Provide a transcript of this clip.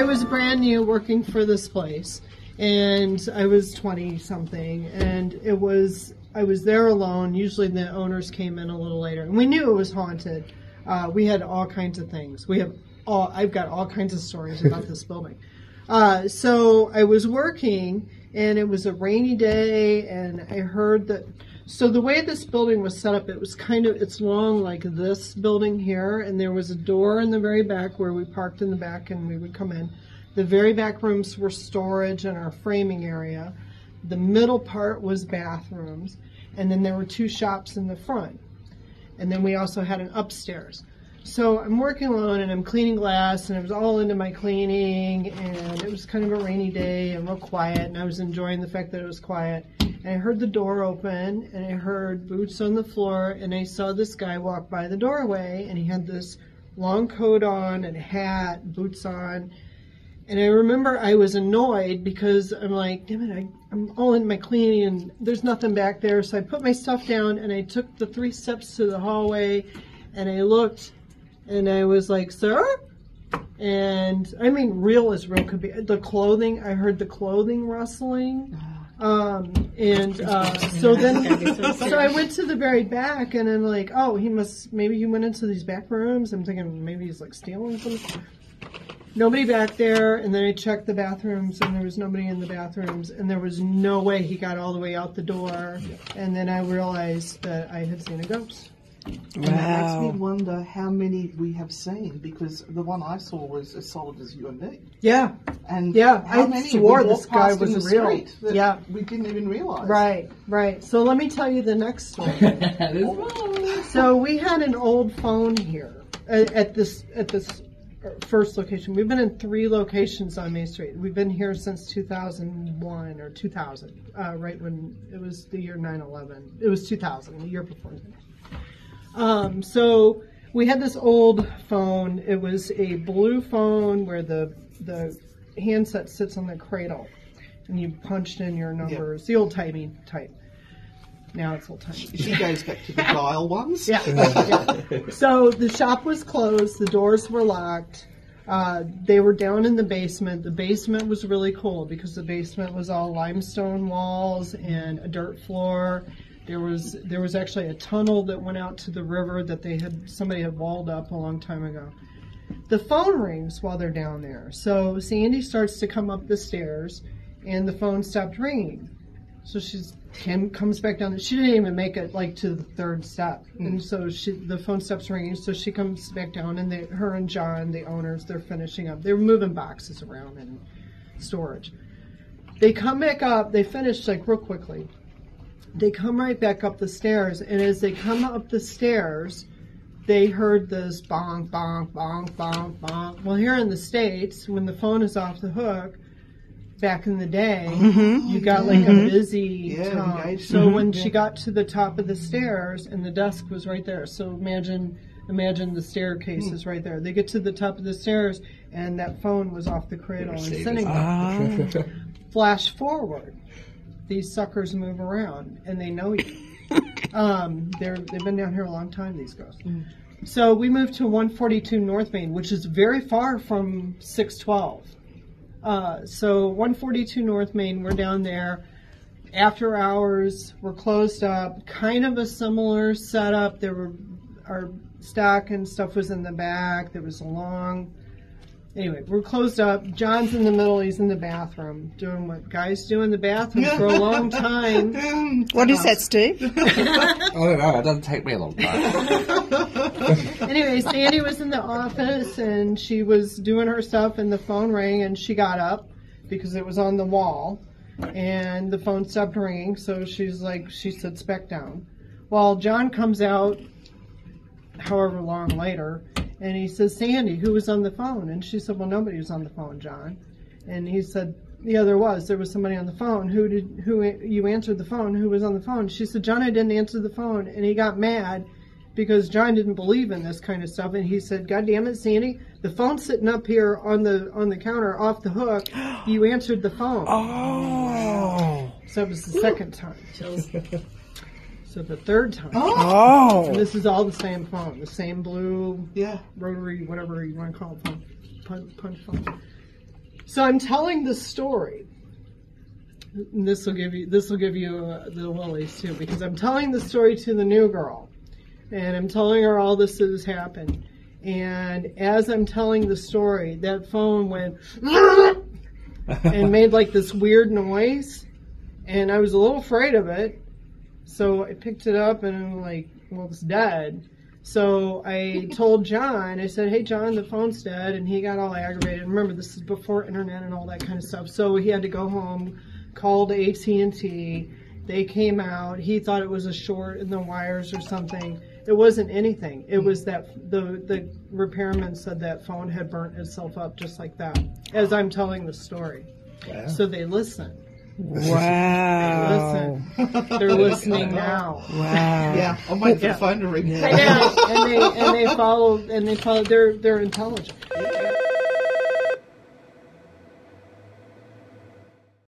I was brand new working for this place, and I was twenty something, and it was I was there alone. Usually the owners came in a little later, and we knew it was haunted. Uh, we had all kinds of things. We have all. I've got all kinds of stories about this building. Uh, so I was working, and it was a rainy day, and I heard that. So the way this building was set up, it was kind of it's long like this building here, and there was a door in the very back where we parked in the back, and we would come in. The very back rooms were storage and our framing area. The middle part was bathrooms, and then there were two shops in the front. And then we also had an upstairs. So I'm working alone and I'm cleaning glass and I was all into my cleaning and it was kind of a rainy day and real quiet and I was enjoying the fact that it was quiet. I heard the door open and I heard boots on the floor and I saw this guy walk by the doorway and he had this long coat on and hat, boots on. And I remember I was annoyed because I'm like, damn it, I, I'm all in my cleaning and there's nothing back there. So I put my stuff down and I took the three steps to the hallway and I looked and I was like, sir? And I mean, real as real could be. The clothing, I heard the clothing rustling. Uh-huh. Um, and uh, so then, so I went to the very back, and I'm like, oh, he must, maybe he went into these back rooms. I'm thinking maybe he's like stealing something. Nobody back there, and then I checked the bathrooms, and there was nobody in the bathrooms, and there was no way he got all the way out the door. And then I realized that I had seen a ghost. And it makes me wonder how many we have seen because the one I saw was as solid as you and me. Yeah, And Yeah, how I many swore we this guy past in was the real. street that Yeah. we didn't even realize. right, right. So let me tell you the next story. So we had an old phone here at, at this at this first location. We've been in three locations on Main Street. We've been here since 2001 or 2000, uh, right when it was the year 9/11. It was 2000, the year before. Um, so we had this old phone. It was a blue phone where the the handset sits on the cradle, and you punched in your numbers. The old timey type. Now it's old timey. She goes back to the dial ones. Yeah. yeah. So the shop was closed. The doors were locked. Uh, they were down in the basement. The basement was really cool because the basement was all limestone walls and a dirt floor. There was there was actually a tunnel that went out to the river that they had somebody had walled up a long time ago. The phone rings while they're down there. So Sandy starts to come up the stairs, and the phone stopped ringing. So she's Kim comes back down. She didn't even make it like to the third step, hmm. and so she the phone stops ringing. So she comes back down, and they, her and John, the owners, they're finishing up. They're moving boxes around and storage. They come back up. They finish like real quickly. They come right back up the stairs, and as they come up the stairs, they heard this bonk, bonk, bonk, bonk, bonk. Well, here in the States, when the phone is off the hook, back in the day, mm-hmm. you got like a mm-hmm. busy Yeah, tone. engaged. So when mm-hmm. she got to the top of the stairs and the desk was right there, so imagine imagine the staircase is hmm. right there. They get to the top of the stairs and that phone was off the cradle and sitting there. Ah. Flash forward, these suckers move around and they know you. Um, they're they've been down here a long time. These ghosts. So we moved to 142 North Main, which is very far from 612. Uh, so 142 North Main, we're down there. After hours, we're closed up. Kind of a similar setup. There were our stock and stuff was in the back. There was a long. Anyway, we're closed up. John's in the middle. He's in the bathroom doing what guys do in the bathroom for a long time. What is that, Steve? I don't know. It doesn't take me a long time. anyway, Sandy was in the office and she was doing her stuff, and the phone rang, and she got up because it was on the wall, and the phone stopped ringing. So she's like, she sits back down. Well, John comes out, however long later, and he says, Sandy, who was on the phone? And she said, Well, nobody was on the phone, John. And he said, Yeah, there was. There was somebody on the phone. Who did? Who you answered the phone? Who was on the phone? She said, John, I didn't answer the phone, and he got mad because John didn't believe in this kind of stuff, and he said, "God damn it, Sandy, the phone's sitting up here on the on the counter off the hook. You answered the phone." Oh. So it was the second time. So the third time. And Oh. this is all the same phone, the same blue Yeah. rotary, whatever you want to call it, phone, punch, punch phone. So I'm telling the story. This will give you this will give you uh, the willies too because I'm telling the story to the new girl, and I'm telling her all this has happened. And as I'm telling the story, that phone went and made like this weird noise, and I was a little afraid of it. So I picked it up and I'm like, well, it's dead. So I told John, I said, hey, John, the phone's dead. And he got all aggravated. Remember, this is before internet and all that kind of stuff. So he had to go home, called AT&T. They came out. He thought it was a short in the wires or something. It wasn't anything. It hmm. was that the, the repairman said that phone had burnt itself up just like that as I'm telling the story. So they listen. Wow. Listen. They're listening now. Wow. Yeah, I'm waiting for Yeah. the phone to ring. I know, and they and they follow and they follow. They're they're intelligent.